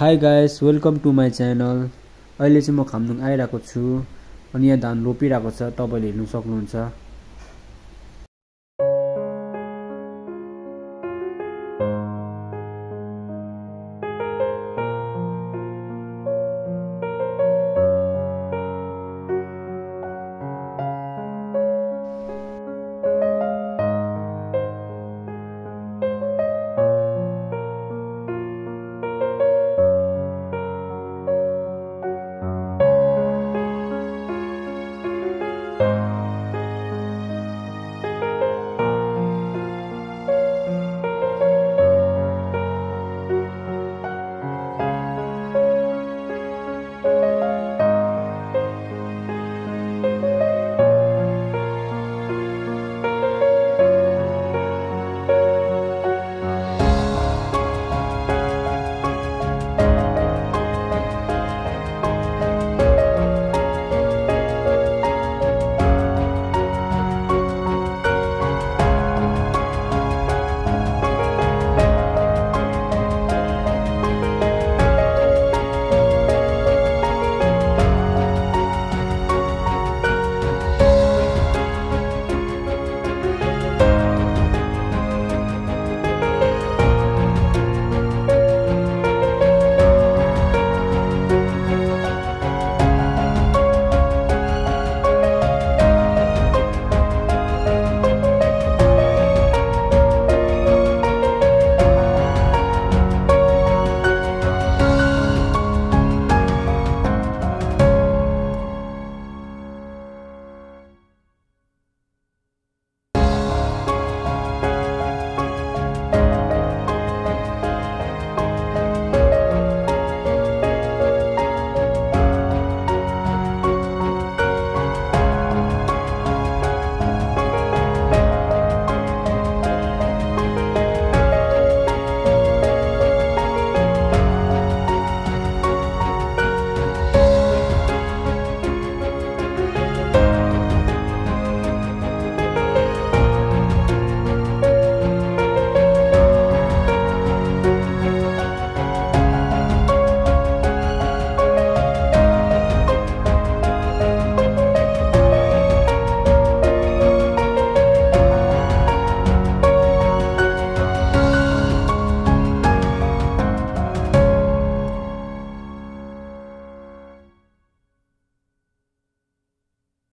Hi guys welcome to my channel अहिले चाहिँ म खामदुङ आइरहेको छु अनि यहाँ धान रोपिरहेको छ तपाईँले हेर्नु सक्नुहुन्छ।